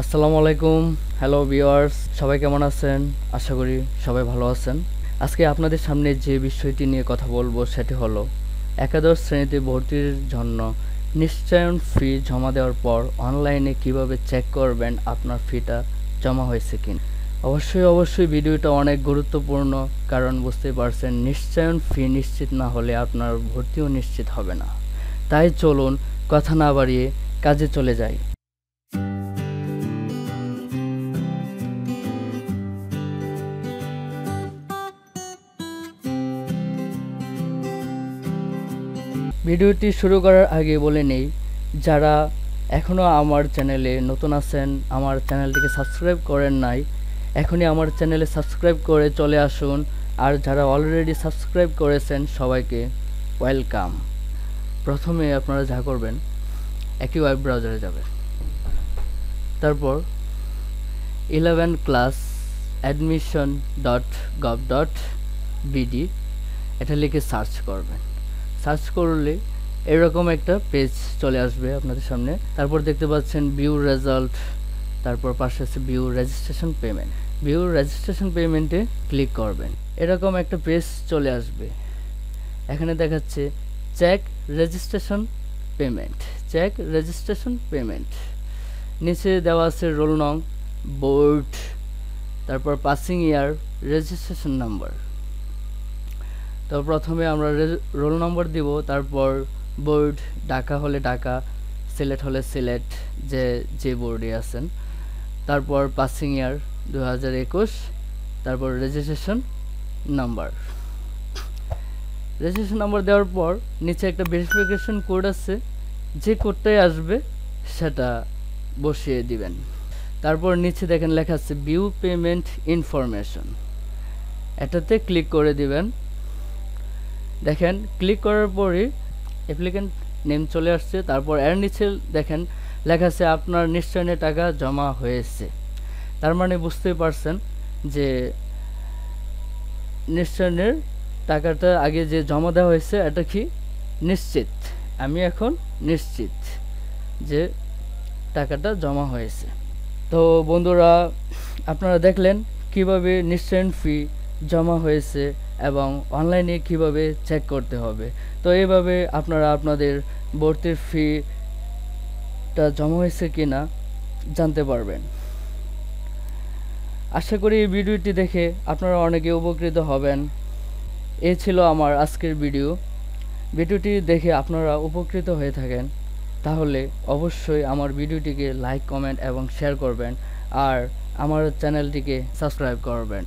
আসসালামু আলাইকুম। Hello viewers সবাই কেমন আছেন? আশা করি সবাই ভালো আছেন। আজকে আপনাদের সামনে যে বিষয়টি নিয়ে কথা বলব সেটি হলো, একাদশ শ্রেণীতে ভর্তির জন্য নিশ্চয়ন ফি জমা দেওয়ার পর অনলাইনে কীভাবে চেক করবেন আপনার ফিটা জমা হয়েছে কিনা? অবশ্যই অবশ্যই ভিডিওটা অনেক গুরুত্বপূর্ণ, কারণ বুঝতে পারছেন নিশ্চয়ন ফি নিশ্চিত না হলে আপনার ভর্তিও নিশ্চিত হবে না। তাই চলুন কথা না বাড়িয়ে কাজে চলে যাই। ভিডিওটি শুরু করার আগে বলে নেই, যারা এখনও আমার চ্যানেলে নতুন আছেন, আমার চ্যানেলটিকে সাবস্ক্রাইব করেন নাই, এখনই আমার চ্যানেলে সাবস্ক্রাইব করে চলে আসুন, আর যারা অলরেডি সাবস্ক্রাইব করেছেন সবাইকে ওয়েলকাম। প্রথমে আপনারা যা করবেন, একই ওয়েব ব্রাউজারে যাবেন। তারপর eleven class admission dot gov dot BD এটা লিখে সার্চ করবেন। সার্চ করলে এরকম একটা পেজ চলে আসবে আপনাদের সামনে। তারপর দেখতে পাচ্ছেন ভিউ রেজাল্ট তারপর পাশে আছে view registration payment view registration পেমেন্টে ক্লিক করবেন। এরকম একটা পেজ চলে আসবে। এখানে দেখাচ্ছে check registration payment check registration payment নিচে দেওয়া আছে রোল নং বোর্ড তারপর পাসিং ইয়ার রেজিস্ট্রেশন নাম্বার তো প্রথমে আমরা রোল নম্বর দিব, তারপর বোর্ড ঢাকা হলে ঢাকা সিলেট হলে সিলেট যে যে বোর্ডে আছেন। তারপর পাসিং ইয়ার দু হাজার একুশ, তারপর রেজিস্ট্রেশন নাম্বার রেজিস্ট্রেশন নাম্বার দেওয়ার পর নিচে একটা ভেরিফিকেশন কোড আছে, যে কোডটাই আসবে সেটা বসিয়ে দিবেন। তারপর নিচে দেখেন লেখা আছে ভিউ পেমেন্ট ইনফরমেশন এটাতে ক্লিক করে দিবেন। দেখেন ক্লিক করার পরই অ্যাপ্লিকেন্ট নেম চলে আসছে, তারপর এর নিচে দেখেন, লেখা আছে আপনার নিশ্চয়নে টাকা জমা হয়েছে। তার মানে বুঝতেই পারছেন যে নিশ্চয়নের টাকাটা আগে যে জমা দেওয়া হয়েছে, এটা কি নিশ্চিত? আমি এখন নিশ্চিত যে টাকাটা জমা হয়েছে। তো বন্ধুরা, আপনারা দেখলেন কীভাবে নিশ্চয়ন ফি জমা হয়েছে এবং অনলাইনে কীভাবে চেক করতে হবে। তো এইভাবে আপনারা আপনাদের ভর্তির ফিটা জমা হয়েছে কি না জানতে পারবেন। আশা করি এই ভিডিওটি দেখে আপনারা অনেকে উপকৃত হবেন। এ ছিল আমার আজকের ভিডিও। ভিডিওটি দেখে আপনারা উপকৃত হয়ে থাকেন, তাহলে অবশ্যই আমার ভিডিওটিকে লাইক কমেন্ট এবং শেয়ার করবেন আর আমার চ্যানেলটিকে সাবস্ক্রাইব করবেন।